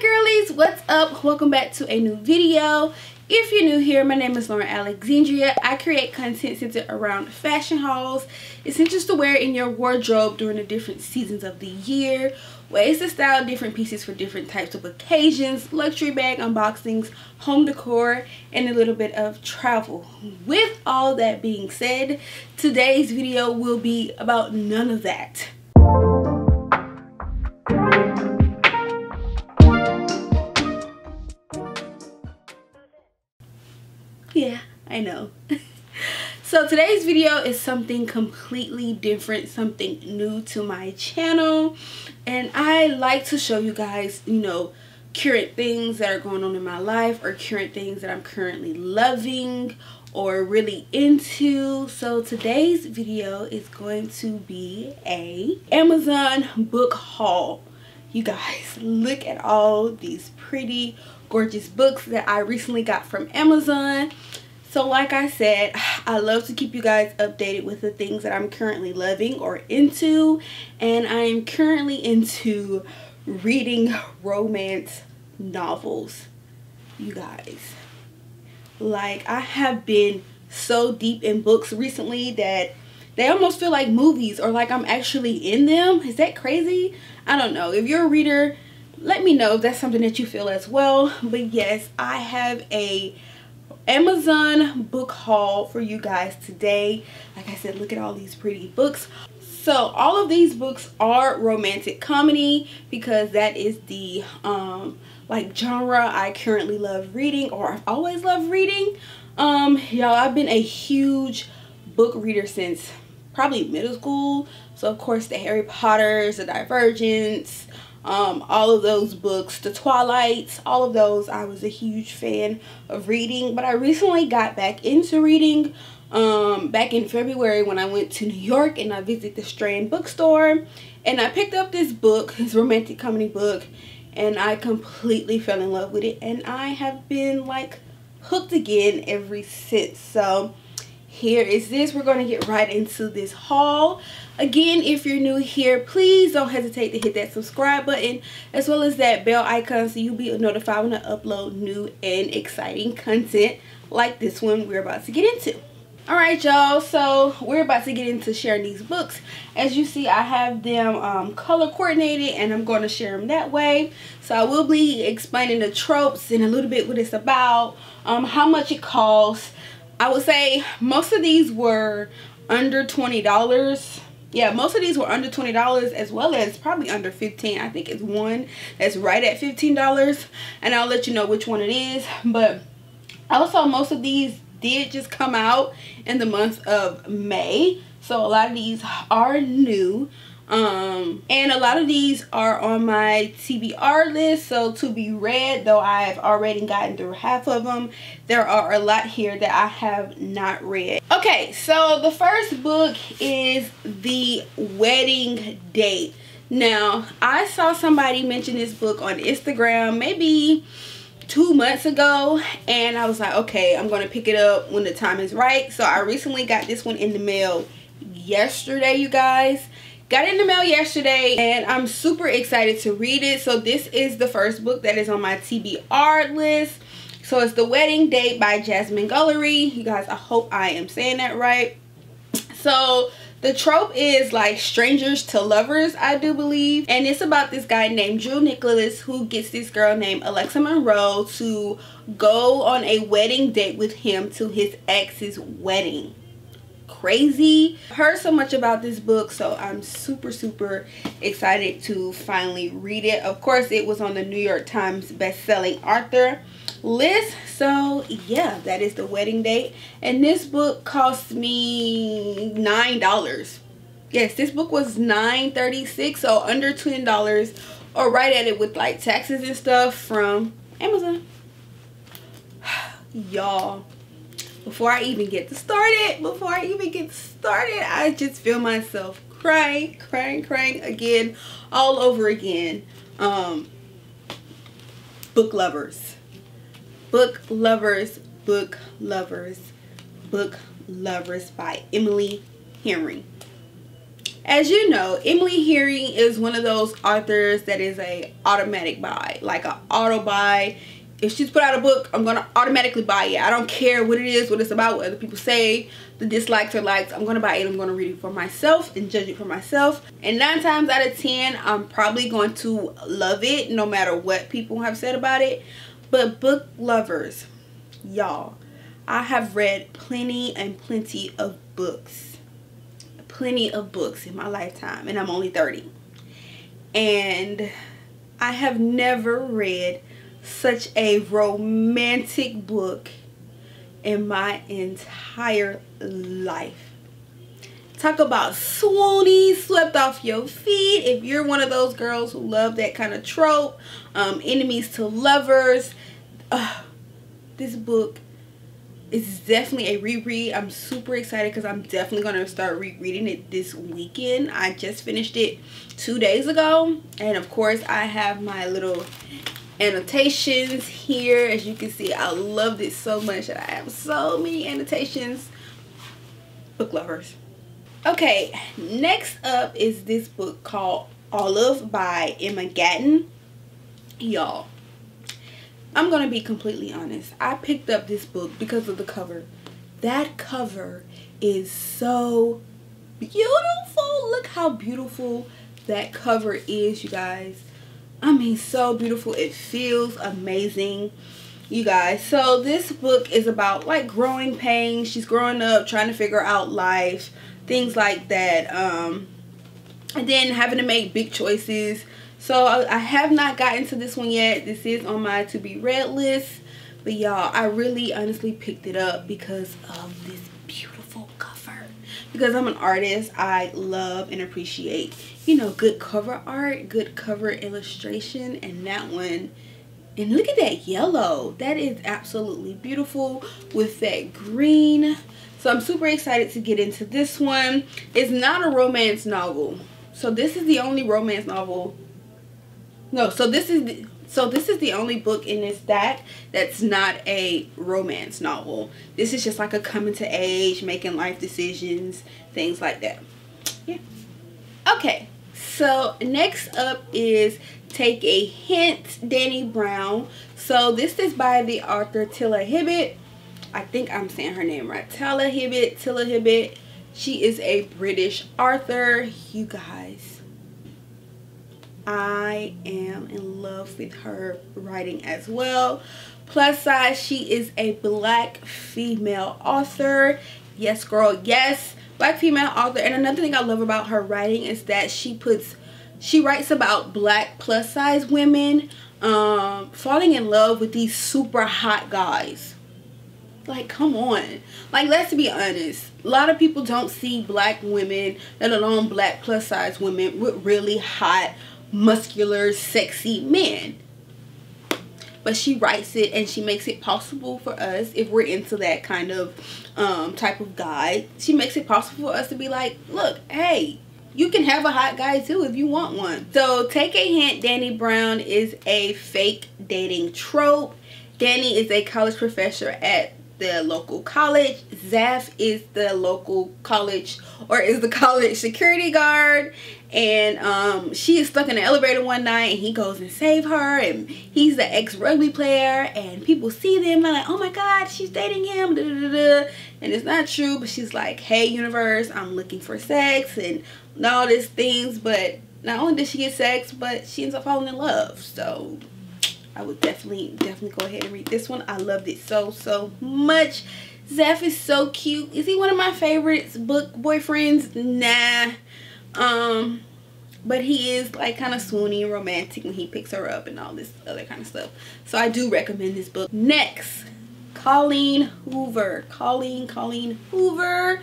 Girlies, what's up? Welcome back to a new video. If you're new here, my name is Lauren Alexandria. I create content centered around fashion hauls, essentials to wear in your wardrobe during the different seasons of the year, ways to style different pieces for different types of occasions, luxury bag unboxings, home decor, and a little bit of travel. With all that being said, today's video will be about none of that. I know. So today's video is something completely different something new to my channel and i like to show you guys you know current things that are going on in my life or current things that i'm currently loving or really into. So today's video is going to be a amazon book haul. You guys look at all these pretty gorgeous books that I recently got from Amazon. So like I said, I love to keep you guys updated with the things that I'm currently loving or into. And I am currently into reading romance novels. You guys. Like I have been so deep in books recently that they almost feel like movies or like I'm actually in them. Is that crazy? I don't know. If you're a reader, let me know if that's something that you feel as well but yes i have a amazon book haul for you guys today. Like i said look at all these pretty books. So all of these books are romantic comedy because that is the um like genre i currently love reading or i've always loved reading. Um y'all i've been a huge book reader since probably middle school. So of course the harry potters the divergents um, all of those books, The Twilights, all of those I was a huge fan of reading. But I recently got back into reading um, back in February when I went to New York and I visited the Strand bookstore. And I picked up this book, this romantic comedy book, and I completely fell in love with it. And I have been like hooked again ever since. So here is this. We're going to get right into this haul. Again, if you're new here, please don't hesitate to hit that subscribe button as well as that bell icon so you'll be notified when I upload new and exciting content like this one we're about to get into. Alright y'all, so we're about to get into sharing these books. As you see, I have them um, color coordinated and I'm going to share them that way. So I will be explaining the tropes and a little bit what it's about, um, how much it costs. I would say most of these were under $20 yeah most of these were under $20 as well as probably under 15 I think it's one that's right at $15 and I'll let you know which one it is. But also most of these did just come out in the month of May. So a lot of these are new um and a lot of these are on my tbr list. So to be read though i've already gotten through half of them there are a lot here that i have not read. Okay so the first book is the wedding date. Now i saw somebody mention this book on instagram maybe two months ago and i was like okay i'm gonna pick it up when the time is right. So i recently got this one in the mail yesterday you guys got it in the mail yesterday and i'm super excited to read it. So this is the first book that is on my tbr list. So it's the wedding date by jasmine Guillory. you guys i hope i am saying that right. So the trope is like strangers to lovers i do believe. And it's about this guy named drew nicholas who gets this girl named alexa monroe to go on a wedding date with him to his ex's wedding crazy. Heard so much about this book so i'm super super excited to finally read it. Of course it was on the new york times best-selling list so yeah that is the wedding date. And this book cost me nine dollars. Yes this book was 9.36 so under ten dollars or right at it with like taxes and stuff from amazon. Y'all before I even get started, before I even get started, I just feel myself crying, crying, crying again, all over again. Um, book lovers, book lovers, book lovers, book lovers by Emily Henry. as you know, Emily Henry is one of those authors that is a automatic buy, like an auto buy. If she's put out a book, I'm gonna automatically buy it. I don't care what it is, what it's about, what other people say, the dislikes or likes. I'm gonna buy it. I'm gonna read it for myself and judge it for myself. And nine times out of ten, I'm probably going to love it, no matter what people have said about it. But book lovers, y'all, I have read plenty and plenty of books plenty of books in my lifetime and I'm only 30. And I have never read such a romantic book in my entire life. Talk about swoony, swept off your feet. If you're one of those girls who love that kind of trope, um, enemies to lovers, uh, this book is definitely a reread. I'm super excited because I'm definitely going to start rereading it this weekend. I just finished it two days ago. And of course, I have my little annotations here. As you can see, I loved it so much that I have so many annotations. Book lovers. Okay, next up is this book called Olive by Emma Gannon. Y'all, I'm going to be completely honest. I picked up this book because of the cover. That cover is so beautiful. Look how beautiful that cover is, you guys. I mean, so beautiful. It feels amazing, you guys. So this book is about like growing pains. She's growing up, trying to figure out life, things like that. Um, and then having to make big choices so I have not gotten to this one yet. This is on my to be read list. But y'all, I really honestly picked it up because of this beautiful cover. Because I'm an artist, I love and appreciate, you know, good cover art, good cover illustration. And that one, and look at that yellow. That is absolutely beautiful with that green. So I'm super excited to get into this one. It's not a romance novel. So this is the only romance novel no, so this is the, so this is the only book in this stack that's not a romance novel. This is just like a coming to age, making life decisions, things like that. Yeah. Okay. So next up is Take a Hint, Dani Brown. So this is by the author Talia Hibbert. I think I'm saying her name right. Talia Hibbert, Talia Hibbert. She is a British author. You guys, I am in love with her writing as well. Plus size, she is a black female author. Yes, girl, yes. Black female author. And another thing I love about her writing is that she puts, she writes about black plus size women um, falling in love with these super hot guys. Like, come on. Like, let's be honest. A lot of people don't see black women, let alone black plus size women, with really hot muscular, sexy men. But she writes it and she makes it possible for us, if we're into that kind of um, type of guy, she makes it possible for us to be like, look, hey, you can have a hot guy too if you want one. So take a hint, Dani Brown is a fake dating trope. Dani is a college professor at the local college. Zaf is the local college or is the college security guard. And um, she is stuck in the elevator one night and he goes and save her. And he's the ex-rugby player. And people see them and like, oh my God, she's dating him. Da, da, da, and it's not true. But she's like, hey, universe, I'm looking for sex and all these things. But not only did she get sex, but she ends up falling in love. So I would definitely, definitely go ahead and read this one. I loved it so, so much. Zaf is so cute. Is he one of my favorites book boyfriends? Nah. Um, but he is like kind of swoony and romantic when he picks her up and all this other kind of stuff. So I do recommend this book. Next, Colleen Hoover. Colleen, Colleen Hoover.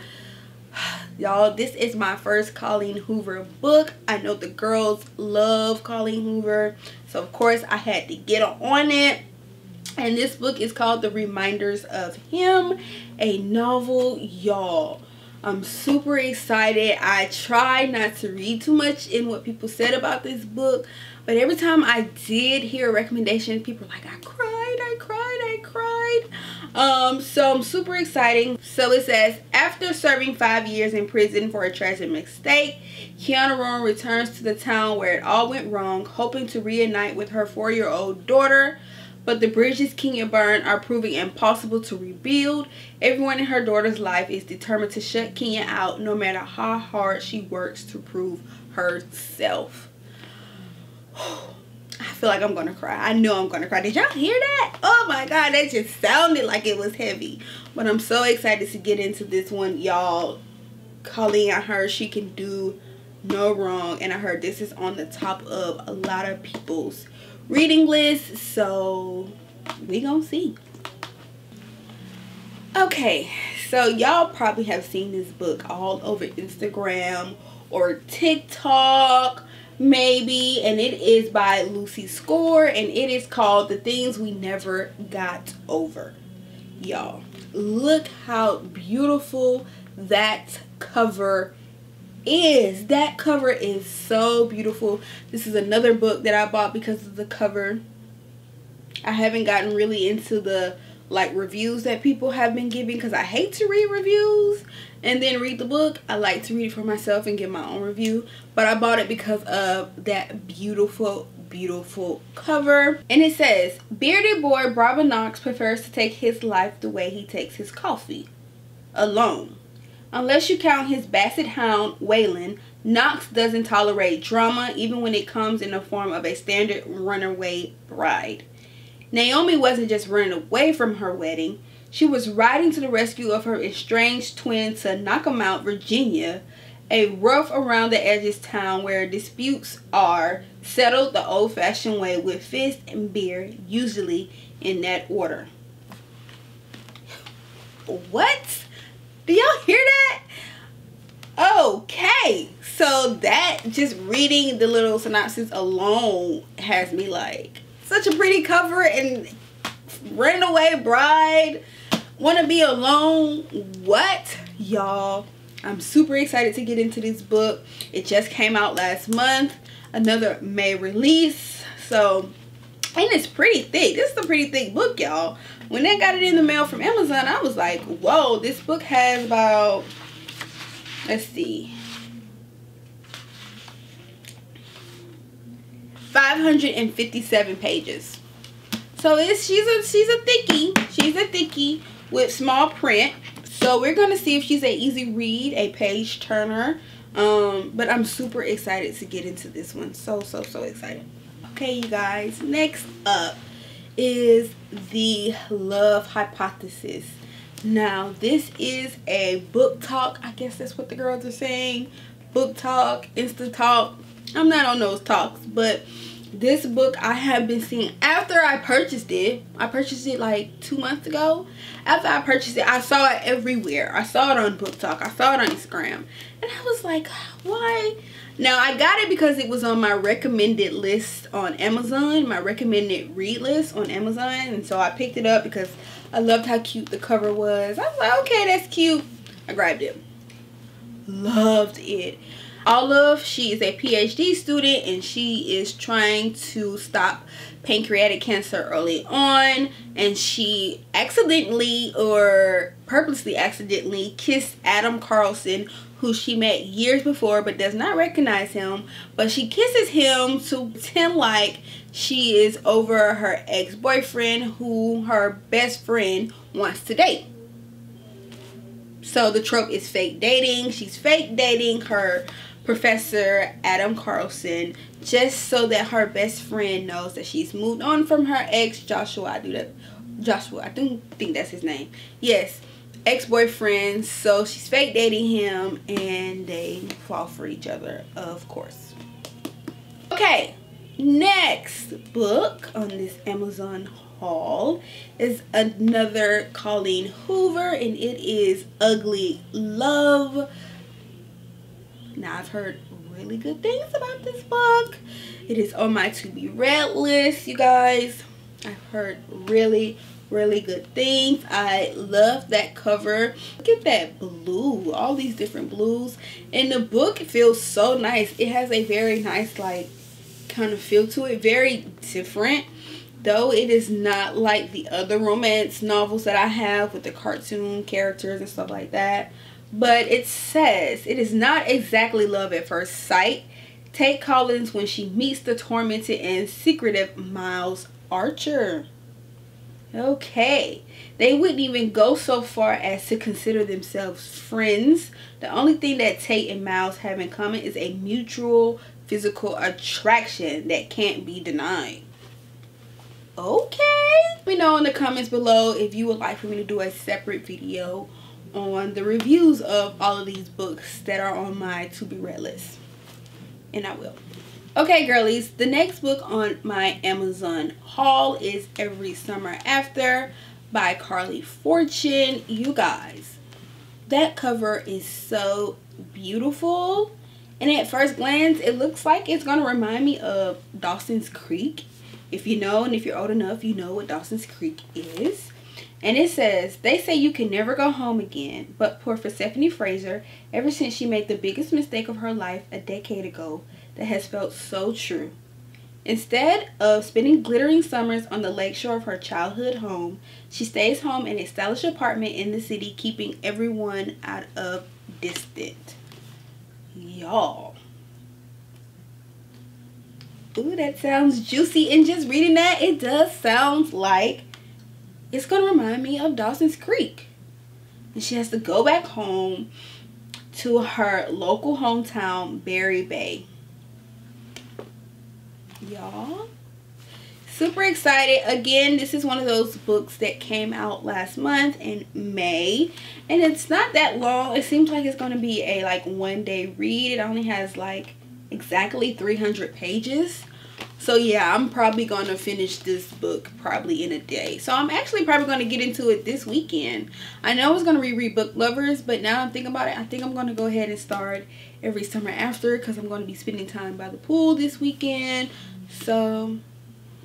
Y'all, this is my first Colleen Hoover book. I know the girls love Colleen Hoover. So, of course, I had to get on it. And this book is called The Reminders of Him, a novel, y'all. I'm super excited. I tried not to read too much in what people said about this book. But every time I did hear a recommendation, people were like, I cried, I cried, I cried. Um, so I'm super exciting. So it says, after serving five years in prison for a tragic mistake, Kenna Rowan returns to the town where it all went wrong, hoping to reunite with her four-year-old daughter. But the bridges Kenna burned are proving impossible to rebuild. Everyone in her daughter's life is determined to shut Kenna out no matter how hard she works to prove herself. I feel like I'm gonna cry. I know I'm gonna cry. Did y'all hear that? Oh my god, that just sounded like it was heavy. But I'm so excited to get into this one, y'all. Colleen, I heard she can do no wrong. And I heard this is on the top of a lot of people's reading list. So we gonna see. Okay, so y'all probably have seen this book all over Instagram or TikTok maybe and it is by Lucy Score and it is called The Things We Never Got Over. Y'all, look how beautiful that cover is. That cover is so beautiful. This is another book that I bought because of the cover. I haven't gotten really into the like reviews that people have been giving because I hate to read reviews and then read the book. I like to read it for myself and get my own review. But I bought it because of that beautiful, beautiful cover. And it says, Bearded boy Bravo Knox prefers to take his life the way he takes his coffee. Alone. Unless you count his basset hound, Waylon, Knox doesn't tolerate drama even when it comes in the form of a standard runaway bride. Naomi wasn't just running away from her wedding. She was riding to the rescue of her estranged twin to Knockemout, Virginia, a rough around the edges town where disputes are settled the old-fashioned way with fist and beer, usually in that order. What? Do y'all hear that? Okay, so that just reading the little synopsis alone has me like, such a pretty cover and runaway bride. Want to be alone? What? Y'all i'm super excited to get into this book. It just came out last month another may release. So and it's pretty thick. This is a pretty thick book y'all. When they got it in the mail from amazon i was like whoa this book has about let's see 557 pages. So it's she's a she's a thickie. She's a thickie with small print. So we're gonna see if she's a easy read, a page turner. Um, but I'm super excited to get into this one. So so so excited. Okay, you guys. Next up is the love hypothesis. Now this is a BookTok. I guess that's what the girls are saying. BookTok, Insta talk. I'm not on those talks, but this book I have been seeing after I purchased it. I purchased it like two months ago. After I purchased it, I saw it everywhere. I saw it on BookTok. I saw it on Instagram. And I was like, why? Now, I got it because it was on my recommended list on Amazon. My recommended read list on Amazon. And so I picked it up because I loved how cute the cover was. I was like, okay, that's cute. I grabbed it. Loved it. Olive, she is a PhD student and she is trying to stop pancreatic cancer early on. And she accidentally or purposely accidentally kissed Adam Carlsen who she met years before but does not recognize him. But she kisses him to pretend like she is over her ex-boyfriend who her best friend wants to date. So the trope is fake dating. She's fake dating her Professor Adam Carlsen just so that her best friend knows that she's moved on from her ex Joshua. I do that. Joshua, I don't think that's his name. Yes, ex-boyfriend. So she's fake dating him and they fall for each other, of course. Okay, next book on this Amazon haul is another Colleen Hoover and it is Ugly Love now, I've heard really good things about this book. It is on my to be read list, you guys. I've heard really, really good things. I love that cover. Look at that blue, all these different blues. And the book feels so nice. It has a very nice, like, kind of feel to it. Very different though it is not like the other romance novels that I have with the cartoon characters and stuff like that. But it says it is not exactly love at first sight. Tate Collins when she meets the tormented and secretive Miles Archer. Okay. They wouldn't even go so far as to consider themselves friends. The only thing that Tate and Miles have in common is a mutual physical attraction that can't be denied. Okay. Let me know in the comments below if you would like for me to do a separate video on the reviews of all of these books that are on my to be read list. And I will. Okay, girlies, the next book on my Amazon haul is Every Summer After by Carley Fortune. You guys, that cover is so beautiful. And at first glance, it looks like it's going to remind me of Dawson's Creek. If you know, and if you're old enough, you know what Dawson's Creek is. And it says, they say you can never go home again, but poor Persephone Fraser, ever since she made the biggest mistake of her life a decade ago, that has felt so true. Instead of spending glittering summers on the lakeshore of her childhood home, she stays home in a stylish apartment in the city, keeping everyone out of distant. Y'all. Ooh, that sounds juicy. And just reading that, it does sound like it's going to remind me of Dawson's Creek. And she has to go back home to her local hometown, Berry Bay. Y'all. Super excited. Again, this is one of those books that came out last month in May. And it's not that long. It seems like it's going to be a like one day read. It only has like exactly 300 pages. So yeah, I'm probably going to finish this book probably in a day. So I'm actually probably going to get into it this weekend. I know I was going to reread Book Lovers, but now I'm thinking about it. I think I'm going to go ahead and start every summer after because I'm going to be spending time by the pool this weekend. So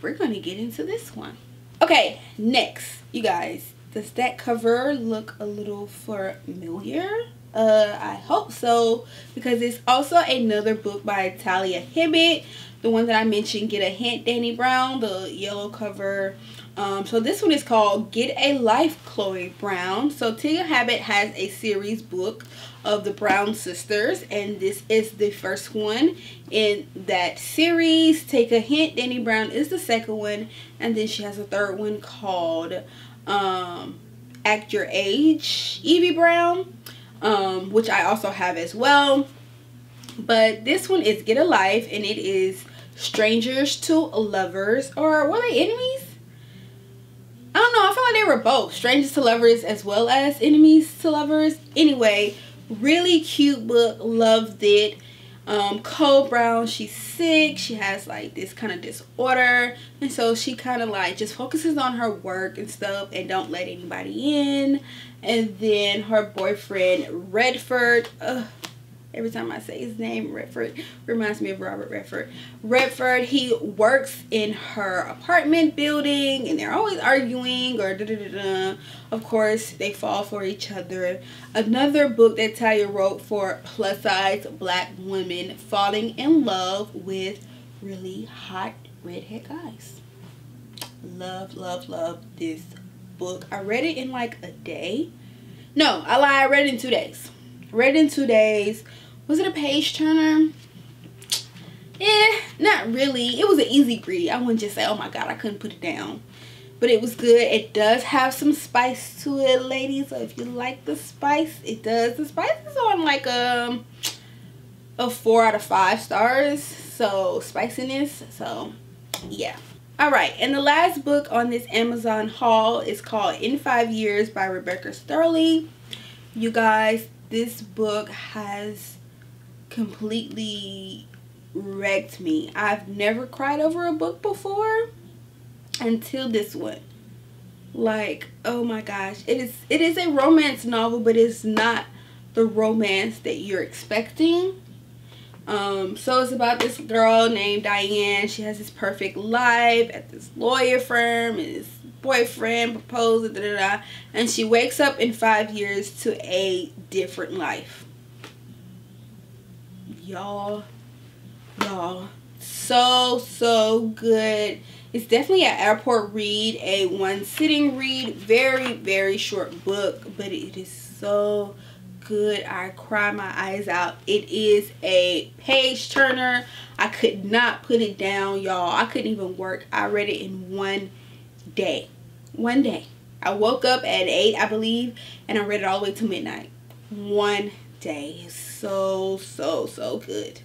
we're going to get into this one. Okay, next, you guys. Does that cover look a little familiar? Uh, I hope so because it's also another book by Talia Hibbert the one that I mentioned, Get a Hint, Dani Brown, the yellow cover. Um, so this one is called Get a Life, Chloe Brown. So Talia Hibbert has a series book of the Brown sisters, and this is the first one in that series. Take a Hint, Dani Brown is the second one, and then she has a third one called um, Act Your Age, Evie Brown, um, which I also have as well. But this one is Get a Life, and it is strangers to lovers or were they enemies? I don't know i feel like they were both. Strangers to lovers as well as enemies to lovers. Anyway really cute book loved it. Um Chloe brown she's sick she has like this kind of disorder and so she kind of like just focuses on her work and stuff and don't let anybody in. And then her boyfriend redford Every time I say his name, Redford reminds me of Robert Redford. Redford, he works in her apartment building and they're always arguing or da da da da. Of course, they fall for each other. Another book that Talia wrote for plus size black women falling in love with really hot redhead guys. Love, love, love this book. I read it in like a day. No, I lie. I read it in two days. Read in two days was it a page turner? Eh, not really. It was an easy read. I wouldn't just say, oh my god, I couldn't put it down. But it was good. It does have some spice to it, ladies. So if you like the spice, it does. The spice is on like a, um, a 4 out of 5 stars. So spiciness. So yeah. Alright, and the last book on this Amazon haul is called In Five Years by Rebecca Sterling. You guys, this book has completely wrecked me. I've never cried over a book before until this one. Like, oh my gosh. It is it is a romance novel, but it's not the romance that you're expecting. Um, so it's about this girl named Diane. She has this perfect life at this lawyer firm and his boyfriend proposes, da, da, da, and she wakes up in five years to a different life y'all y'all so so good it's definitely an airport read, a one sitting read. Very, very short book, but it is so good. I cry my eyes out. It is a page turner. I could not put it down, y'all. I couldn't even work. I read it in one day. One day. I woke up at 8, I believe, and I read it all the way to midnight. One day. So, so, so good.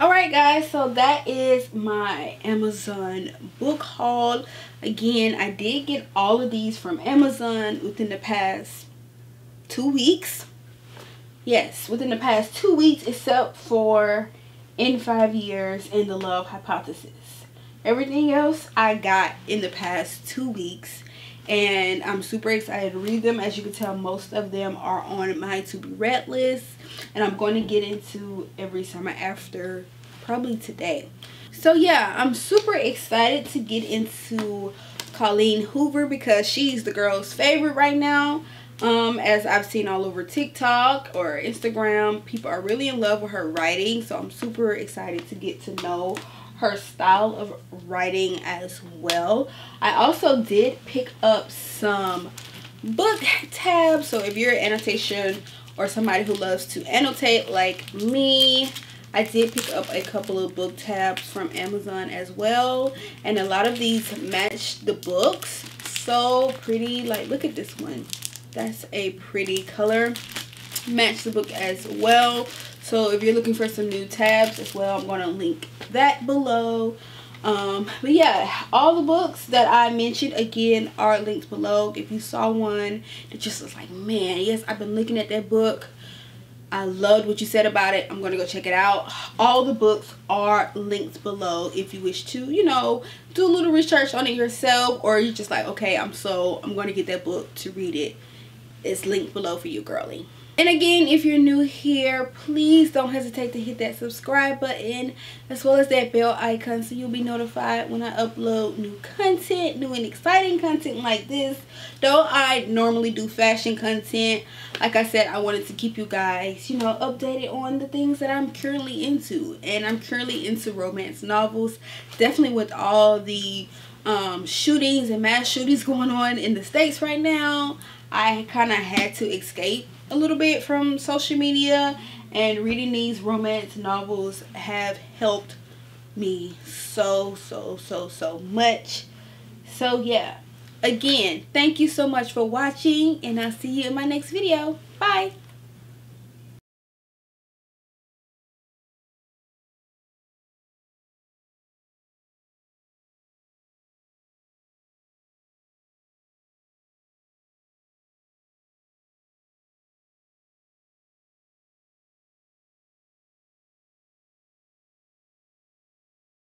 Alright guys, so that is my Amazon book haul. Again, I did get all of these from Amazon within the past two weeks. Yes, within the past two weeks except for In Five Years and The Love Hypothesis. Everything else I got in the past two weeks and I'm super excited to read them. As you can tell, most of them are on my to be read list, and I'm going to get into every summer after probably today. So yeah, I'm super excited to get into Colleen Hoover because she's the girl's favorite right now. Um, as I've seen all over TikTok or Instagram, people are really in love with her writing. So I'm super excited to get to know her style of writing as well. I also did pick up some book tabs. So if you're an annotation or somebody who loves to annotate like me, I did pick up a couple of book tabs from Amazon as well. And a lot of these match the books. So pretty. Like, look at this one. That's a pretty color. Match the book as well. So if you're looking for some new tabs as well, I'm going to link that below. Um, but yeah, all the books that I mentioned again are linked below. If you saw one that just was like, man, yes, I've been looking at that book. I loved what you said about it. I'm going to go check it out. All the books are linked below if you wish to, you know, do a little research on it yourself or you're just like, okay, I'm so, I'm going to get that book to read it. It's linked below for you, girly. And again, if you're new here, please don't hesitate to hit that subscribe button as well as that bell icon so you'll be notified when I upload new content, new and exciting content like this. Though I normally do fashion content, like I said, I wanted to keep you guys, you know, updated on the things that I'm currently into. And I'm currently into romance novels, definitely with all the um, shootings and mass shootings going on in the States right now. I kind of had to escape a little bit from social media and reading these romance novels have helped me so so so so much. So yeah. Again thank you so much for watching and i'll see you in my next video. Bye